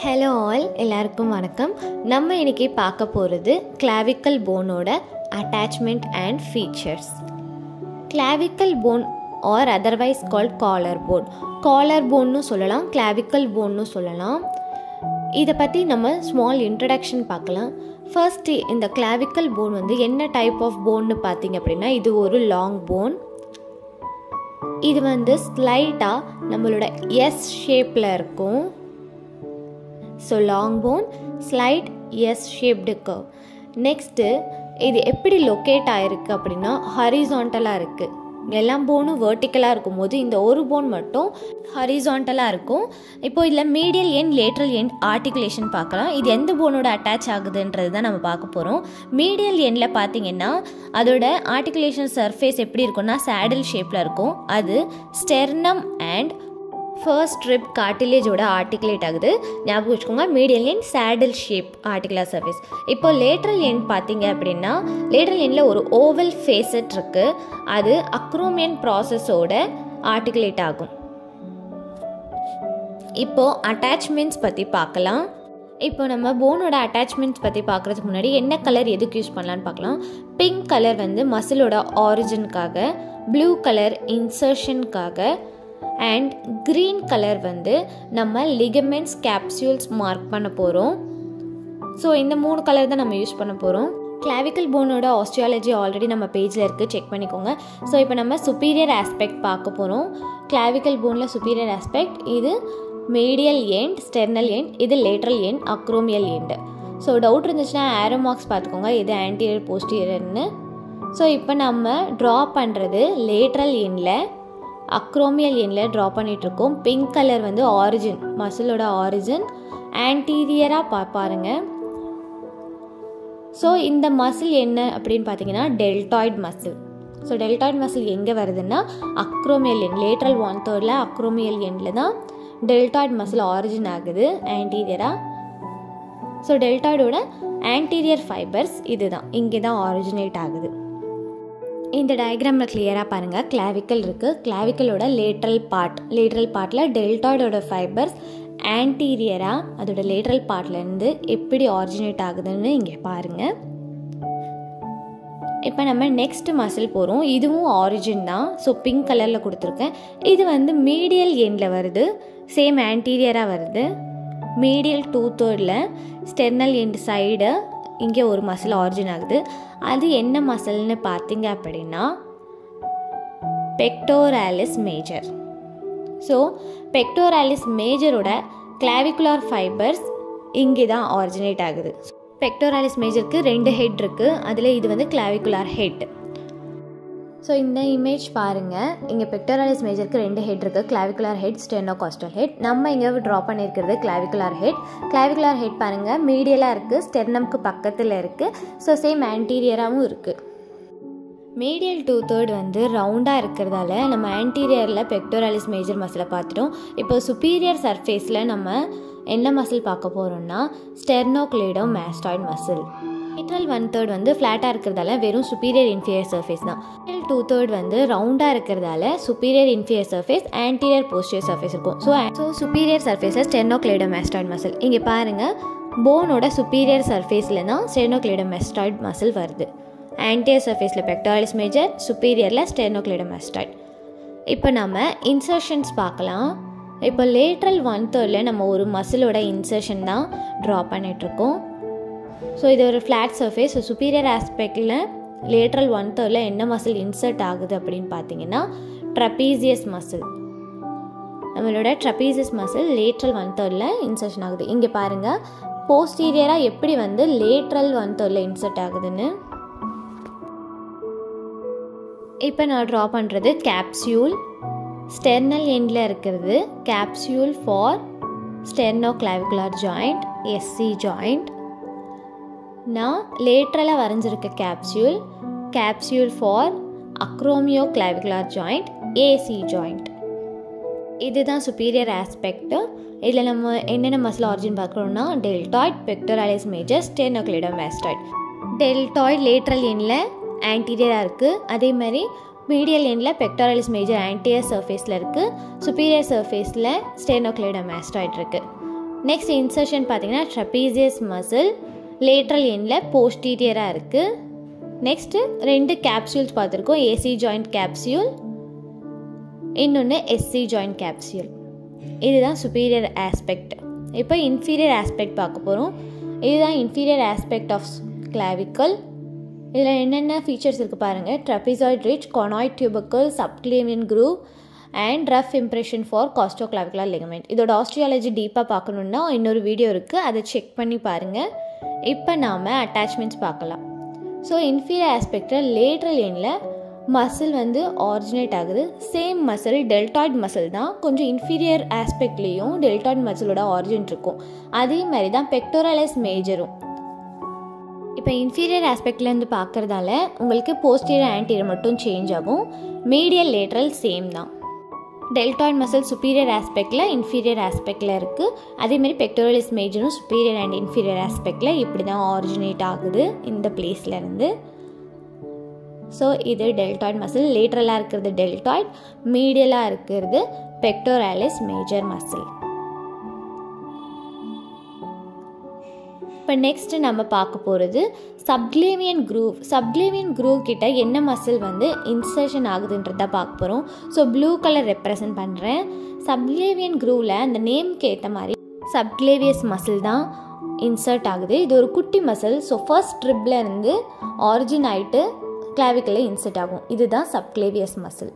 Hello all எல்லாருக்கும் வணக்கம். நம்ம இன்றைக்கி பார்க்க போகிறது கிளாவிக்கல் போனோட attachment and features clavicle bone or otherwise called collar bone collar போன்னு சொல்லலாம் கிளாவிக்கல் போன்னு சொல்லலாம். இதை பற்றி நம்ம ஸ்மால் இன்ட்ரடக்ஷன் பார்க்கலாம். ஃபர்ஸ்ட் இந்த கிளாவிக்கல் போன் வந்து என்ன டைப் ஆஃப் போன்னு பார்த்தீங்க அப்படின்னா இது ஒரு லாங் போன் இது வந்து ஸ்லைட்டாக நம்மளோட எஸ் ஷேப்பில் இருக்கும். So long bone slight S shaped curve next இது எப்படி லொக்கேட் ஆகிருக்கு அப்படின்னா ஹரிசான்டலாக இருக்குது எல்லா போனும் வேர்ட்டிக்கலாக இருக்கும்போது இந்த ஒரு போன் மட்டும் ஹரிசான்டலாக இருக்கும். இப்போ இதில் medial end lateral end articulation பார்க்கலாம். இது எந்த போனோட அட்டாச் ஆகுதுன்றது தான் நம்ம பார்க்க போகிறோம் மீடியல் எண்டில் பார்த்தீங்கன்னா அதோட ஆர்டிகுலேஷன் சர்ஃபேஸ் எப்படி இருக்கும்னா சேடில் ஷேப்பில் இருக்கும். அது ஸ்டெர்னம் அண்ட் ஃபர்ஸ்ட் ட்ரிப் கார்டிலேஜோட ஆர்டிகுலேட் ஆகுது ஞாபகம் வச்சுக்கோங்க medial end saddle shape articular surface இப்போ லேட்ரல் எண்ட் பார்த்தீங்க அப்படின்னா லேட்ரல் எண்டில் ஒரு ஓவல் ஃபேஸட் இருக்குது அது அக்ரோமியன் ப்ராசஸோட ஆர்டிகுலேட் ஆகும் இப்போது அட்டாச்மெண்ட்ஸ் பற்றி பார்க்கலாம் இப்போ நம்ம போனோட அட்டாச்மெண்ட்ஸ் பற்றி பார்க்குறதுக்கு முன்னாடி என்ன கலர் எதுக்கு யூஸ் பண்ணலான்னு பார்க்கலாம் பிங்க் கலர் வந்து மசிலோட ஆரிஜினுக்காக ப்ளூ கலர் இன்சர்ஷனுக்காக அண்ட் க்ரீன் கலர் வந்து நம்ம லிகமெண்ட்ஸ் கேப்சியூல்ஸ் மார்க் பண்ண போகிறோம் ஸோ இந்த மூணு கலர் தான் நம்ம யூஸ் பண்ண போகிறோம் கிளாவிக்கல் போனோட ஆஸ்ட்ரியாலஜி ஆல்ரெடி நம்ம பேஜில் இருக்குது செக் பண்ணிக்கோங்க. ஸோ இப்போ நம்ம சுப்பீரியர் ஆஸ்பெக்ட் பார்க்க போகிறோம் கிளாவிக்கல் போனில் சுப்பீரியர் ஆஸ்பெக்ட் இது மீடியல் எண்ட் ஸ்டெர்னல் எண்ட் இது lateral end acromial end so doubt இருந்துச்சுன்னா ஆரோ மார்க்ஸ் பார்த்துக்கோங்க. இது ஆன்டீரியர் போஸ்டீரியர்னு ஸோ இப்போ நம்ம ட்ரா பண்ணுறது லேட்ரல் எண்டில் அக்ரோமியல் எண்ணில் ட்ரா பண்ணிகிட்ருக்கோம் பிங்க் கலர் வந்து ஆரிஜின் மசிலோட ஆரிஜின் ஆன்டீரியராக பா பாருங்கள் ஸோ இந்த மசில் என்ன அப்படின்னு பார்த்தீங்கன்னா deltoid muscle so deltoid muscle எங்கே வருதுன்னா அக்ரோமியல் எண் லேட்ரல் ஒன் தேர்டில் அக்ரோமியல் எண்ணில் தான் டெல்டாய்ட் மசில் ஆரிஜின் ஆகுது ஆன்டீரியராக ஸோ டெல்டாய்டோட ஆன்டீரியர் ஃபைபர்ஸ் இதுதான். இங்கே தான் ஆரிஜினேட் ஆகுது. இந்த டயக்ராமில் கிளியராக பாருங்கள் கிளாவிக்கல் இருக்குது கிளாவிக்கலோட லேட்ரல் பார்ட் லேட்ரல் பார்ட்டில் டெல்டாய்டோட ஃபைபர்ஸ் ஆன்டீரியராக அதோட லேட்ரல் பார்ட்லேருந்து எப்படி ஆரிஜினேட் ஆகுதுன்னு இங்கே பாருங்கள் இப்போ நம்ம நெக்ஸ்ட் மசில் போகிறோம் இதுவும் ஆரிஜின் தான். ஸோ பிங்க் கலரில் கொடுத்துருக்கேன். இது வந்து மீடியல் எண்டில் வருது. சேம் ஆன்டீரியராக வருது. மீடியல் டூ தேர்டில் ஸ்டெர்னல் எண்ட் சைடு இங்கே ஒரு மசில் ஆரிஜின் ஆகுது. அது என்ன மசில்னு பார்த்தீங்க அப்படின்னா பெக்டோராலிஸ் மேஜர் ஸோ பெக்டோராலிஸ் மேஜரோட கிளாவிகுலார் ஃபைபர்ஸ் இங்கே தான் ஆரிஜினேட் ஆகுது. பெக்டோராலிஸ் மேஜருக்கு ரெண்டு ஹெட் இருக்குது அதில் இது வந்து கிளாவிகுலார் ஹெட் ஸோ இந்த இமேஜ் பாருங்கள் இங்கே பெக்டோராலிஸ் மேஜருக்கு ரெண்டு ஹெட் இருக்குது clavicular head sternocostal head நம்ம இங்கே ட்ரா பண்ணியிருக்கிறது கிளாவிகுலார் ஹெட் கிளாவிகுலார் ஹெட் பாருங்கள் மீடியலாக இருக்குது ஸ்டெர்னம்க்கு பக்கத்தில் இருக்குது ஸோ சேம் ஆன்டீரியராகவும் இருக்குது மீடியல் டூ தேர்ட் வந்து ரவுண்டாக இருக்கிறதால நம்ம ஆன்டீரியரில் பெக்டோராலிஸ் மேஜர் மசிலை பார்த்துட்டோம். இப்போ சுப்பீரியர் சர்ஃபேஸில் நம்ம என்ன மசில் பார்க்க போகிறோம்னா sternocleidomastoid muscle lateral one third வந்து ஃப்ளாட்டாக இருக்கிறதால வெறும் சுப்பீரியர் இன்ஃபீரியர் சர்ஃபேஸ் தான். டூ தேர்ட் வந்து ரவுண்டாக இருக்கிறதால superior inferior surface anterior posterior surface இருக்கும். So so superior surfaces sternocleidomastoid muscle இங்கே பாருங்கள் போனோட சுப்பீரியர் சர்ஃபேஸில் தான் ஸ்டெர்னோக்ளேடோ மெஸ்டாய்ட் மசில் வருது. ஆன்டியர் சர்ஃபேஸில் பெக்டாலிஸ் மேஜர் சுப்பீரியரில் ஸ்டெர்னோக்ளேடோமெஸ்டாய்ட் இப்போ நம்ம இன்சர்ஷன்ஸ் பார்க்கலாம். இப்போ லேட்ரல் ஒன் தேர்டில் நம்ம ஒரு மசிலோட இன்சர்ஷன் தான் ட்ரா பண்ணிகிட்ருக்கோம் ஸோ இது ஒரு ஃப்ளாட் சர்ஃபேஸ் ஸோ சுப்பீரியர் ஆஸ்பெக்டில் லேட்ரல் ஒன் தேர்டில் என்ன மசில் இன்சர்ட் ஆகுது அப்படின்னு பார்த்தீங்கன்னா ட்ரப்பீசியஸ் மசில் நம்மளோட ட்ரப்பீசியஸ் மசில் லேட்ரல் ஒன் தேர்டில் இன்சர்ஷன் ஆகுது. இங்கே பாருங்கள் போஸ்டீரியராக எப்படி வந்து லேட்ரல் ஒன் தேர்டில் இன்சர்ட் ஆகுதுன்னு. இப்போ நான் ட்ரா பண்ணுறது கேப்சியூல் ஸ்டெர்னல் எண்டில் இருக்கிறது capsule for sternoclavicular joint SC joint நான் லேட்ரலாக வரைஞ்சிருக்க capsule capsule for acromioclavicular joint AC joint இதுதான் சுப்பீரியர் ஆஸ்பெக்ட்டு இதில் நம்ம என்னென்ன muscle origin பார்க்குறோம்னா deltoid pectoralis major sternocleidomastoid deltoid lateral எண்ணில் ஆன்டீரியராக இருக்குது அதே மாதிரி மீடியல் எண்ணில் பெக்டோராலிஸ் மேஜர் ஆன்டியர் சர்ஃபேஸில் இருக்குது சுப்பீரியர் சர்ஃபேஸில் ஸ்டேனோக்ளிடம் வேஸ்டாய்ட் இருக்குது நெக்ஸ்ட் இன்சர்ஷன் பார்த்தீங்கன்னா ட்ரப்பீசியஸ் மசில் லேட்ரல் எண்டில் போஸ்டீரியராக இருக்குது நெக்ஸ்ட்டு ரெண்டு கேப்சியூல்ஸ் பார்த்துருக்கோம். ஏசி ஜாயிண்ட் கேப்சியூல் இன்னொன்று எஸ்சி ஜாயிண்ட் கேப்சியூல் இதுதான் சுப்பீரியர் ஆஸ்பெக்ட் இப்போ இன்ஃபீரியர் ஆஸ்பெக்ட் பார்க்க போகிறோம் இதுதான் இன்ஃபீரியர் ஆஸ்பெக்ட் ஆஃப் கிளாவிக்கல் இதில் என்னென்ன ஃபீச்சர்ஸ் இருக்குது பாருங்கள் trapezoid ridge conoid tubercle subclavian groove and rough impression for costoclavicular ligament இதோட ஆஸ்ட்ரியாலஜி டீப்பாக பார்க்கணுன்னா இன்னொரு வீடியோ இருக்குது அதை செக் பண்ணி பாருங்கள் இப்போ நாம் அட்டாச்மெண்ட்ஸ் பார்க்கலாம். ஸோ இன்ஃபீரியர் ஆஸ்பெக்டில் லேட்ரல் எண்ணில் மசில் வந்து ஆரிஜினேட் ஆகுது. சேம் மசில் டெல்டாய்ட் மசில் தான் கொஞ்சம் இன்ஃபீரியர் ஆஸ்பெக்ட்லேயும் டெல்டாய்ட் மசிலோட ஆரிஜின் இருக்கும். அதே மாதிரி தான் பெக்டோரலைஸ் மேஜரும் இப்போ இன்ஃபீரியர் ஆஸ்பெக்ட்லேருந்து பார்க்குறதால உங்களுக்கு போஸ்டீரியர் ஆன்டீரியர் மட்டும் சேஞ்ச் ஆகும். மீடியல் லேட்ரல் சேம் தான். டெல்டாய்ட் மசில் சுப்பீரியர் ஆஸ்பெக்டில் இன்ஃபீரியர் ஆஸ்பெக்டில் இருக்குது அதேமாரி பெக்டோரலிஸ் மேஜரும் சுப்பீரியர் அண்ட் இன்ஃபீரியர் ஆஸ்பெக்டில் இப்படி தான் ஆரிஜினேட் ஆகுது இந்த பிளேஸ்லேருந்து ஸோ இது டெல்டாய்ட் மசில் லேட்ரலாக இருக்கிறது டெல்டாய்ட் மீடியலாக இருக்கிறது பெக்டோராலிஸ் மேஜர் மசில் இப்போ நெக்ஸ்ட்டு நம்ம பார்க்க போகிறது சப்க்ளேவியன் க்ரூவ் சப்க்ளேவியன் குரூவ் கிட்ட என்ன மசில் வந்து இன்சர்ஷன் ஆகுதுன்றத பார்க்க போகிறோம் ஸோ ப்ளூ கலர் ரெப்ரசன்ட் பண்ணுறேன் சப்க்ளேவியன் குரூவில் அந்த நேம்க்கு ஏற்ற மாதிரி சப்க்ளேவியஸ் மசில் தான் இன்சர்ட் ஆகுது. இது ஒரு குட்டி மசில் ஸோ ஃபர்ஸ்ட் ட்ரிப்பில் இருந்து ஆரிஜின் ஆகிட்டு கிளாவிக்கில் இன்சர்ட் ஆகும். இதுதான் சப்க்ளேவியஸ் மசில்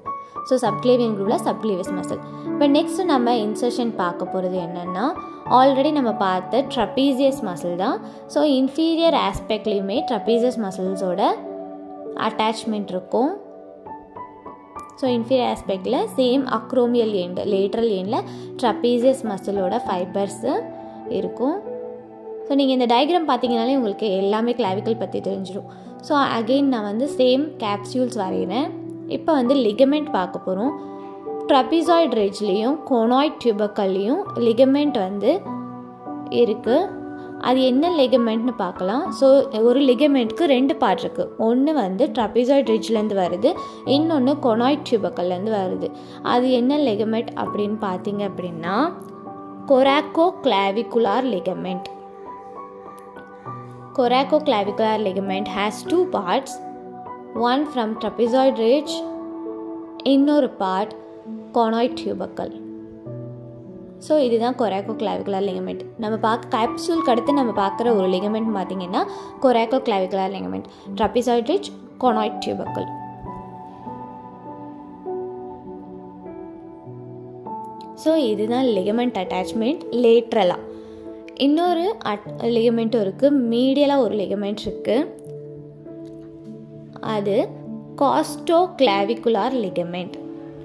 ஸோ சப்க்ளேவியன் க்ரூவில் சப்க்ளேவியஸ் மசில் இப்போ நெக்ஸ்ட் நம்ம இன்சர்ஷன் பார்க்க போகிறது என்னென்னா ஆல்ரெடி நம்ம பார்த்த ட்ரப்பீசியஸ் மசில் தான். ஸோ இன்ஃபீரியர் ஆஸ்பெக்ட்லேயுமே ட்ரப்பீசியஸ் மசில்ஸோட அட்டாச்மெண்ட் இருக்கும். ஸோ இன்ஃபீரியர் ஆஸ்பெக்டில் சேம் அக்ரோமியல் எண்டு லேட்ரல் எண்டில் ட்ரப்பீசியஸ் மசிலோட ஃபைபர்ஸு இருக்கும். ஸோ நீங்கள் இந்த டயக்ராம் பார்த்தீங்கனாலே உங்களுக்கு எல்லாமே கிளாவிக்கல் பற்றி தெரிஞ்சிடும் ஸோ அகெயின் நான் வந்து சேம் கேப்சியூல்ஸ் வரைகிறேன் இப்போ வந்து லிகமெண்ட் பார்க்க போகிறோம் ட்ரபிசாய்ட் ரிட்ஜ்லேயும் கோனாய்ட் டியூபக்கல்லையும் லிகமெண்ட் வந்து இருக்குது அது என்ன லிகமெண்ட்னு பார்க்கலாம். ஸோ ஒரு லிகமெண்ட்க்கு ரெண்டு பார்ட் இருக்குது ஒன்று வந்து ட்ரபிசாய்ட் ரிட்ஜ்லேருந்து வருது. இன்னொன்று கொனாய்ட் டியூபக்கல்லேருந்து வருது. அது என்ன லிகமெண்ட் அப்படின்னு பார்த்தீங்க அப்படின்னா coracoclavicular ligament. Coracoclavicular ligament has two parts one from trapezoid ridge இன்னொரு பார்ட் கொனாய்ட் டியூபக்கல் ஸோ இதுதான் கொராக்கோ கிளாவிகுலர் லிகமெண்ட் நம்ம பார்க்க கேப்சூலுக்கு அடுத்து நம்ம பார்க்குற ஒரு லிகமெண்ட் பார்த்தீங்கன்னா coracoclavicular ligament trapezoid ridge conoid tubercle so இதுதான் லிகமெண்ட் அட்டாச்மெண்ட் லேட்ரலாக இன்னொரு அட் லிகமெண்ட்டும் இருக்குது மீடியலாக ஒரு லிகமெண்ட் இருக்குது அது காஸ்டோ கிளாவிகுலார் லிகமெண்ட்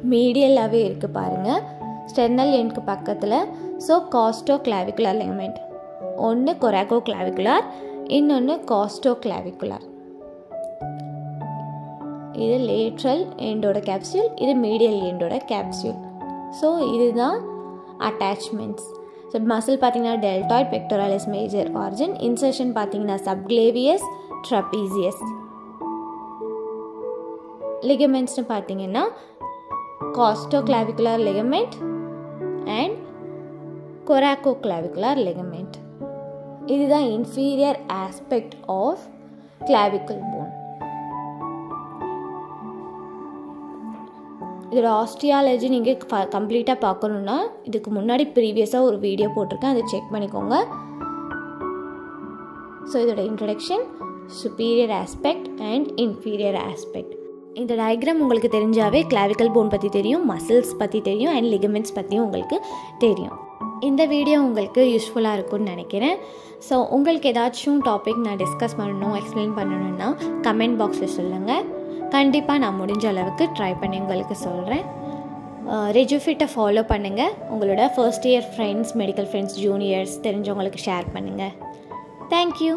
மீடியலாகவே இருக்குது பாருங்கள் ஸ்டெர்னல் எண்ட்க்கு பக்கத்தில் ஸோ காஸ்டோ கிளாவிகுலர் லிகமெண்ட் ஒன்று கொராக்கோ கிளாவிகுலார் இன்னொன்று காஸ்டோ கிளாவிகுலார் இது லேட்ரல் எண்டோட கேப்சியூல் இது மீடியல் எண்டோட கேப்சியூல் ஸோ இதுதான் அட்டாச்மெண்ட்ஸ் ஸோ மசில் பார்த்தீங்கன்னா deltoid pectoralis major origin insertion பார்த்தீங்கன்னா சப்க்ளேவியஸ் ட்ரப்பீசியஸ் லிகமெண்ட்ஸ்னு பார்த்தீங்கன்னா costoclavicular ligament and and coracoclavicular ligament இதுதான் inferior aspect of clavicle bone இதோட ஆஸ்ட்ரியாலஜி நீங்கள் கம்ப்ளீட்டாக பார்க்கணுன்னா இதுக்கு முன்னாடி ப்ரீவியஸாக ஒரு வீடியோ போட்டிருக்கேன். அதை செக் பண்ணிக்கோங்க. ஸோ இதோட introduction superior aspect and inferior aspect இந்த டயக்ராம் உங்களுக்கு தெரிஞ்சாவே கிளாவிக்கல் போன் பற்றி தெரியும் மசில்ஸ் பற்றி தெரியும் அண்ட் லிகமெண்ட்ஸ் பற்றியும் உங்களுக்கு தெரியும். இந்த வீடியோ உங்களுக்கு யூஸ்ஃபுல்லாக இருக்கும்னு நினைக்கிறேன். ஸோ உங்களுக்கு ஏதாச்சும் டாபிக் நான் டிஸ்கஸ் பண்ணணும் எக்ஸ்பிளைன் பண்ணணுன்னா கமெண்ட் பாக்ஸில் சொல்லுங்கள் கண்டிப்பாக நான் முடிஞ்ச அளவுக்கு ட்ரை பண்ணி உங்களுக்கு சொல்கிறேன் ரெஜுஃபிட்டை ஃபாலோ பண்ணுங்கள் உங்களோட first year friends medical friends juniors தெரிஞ்சவங்களுக்கு ஷேர் பண்ணுங்கள் தேங்க்யூ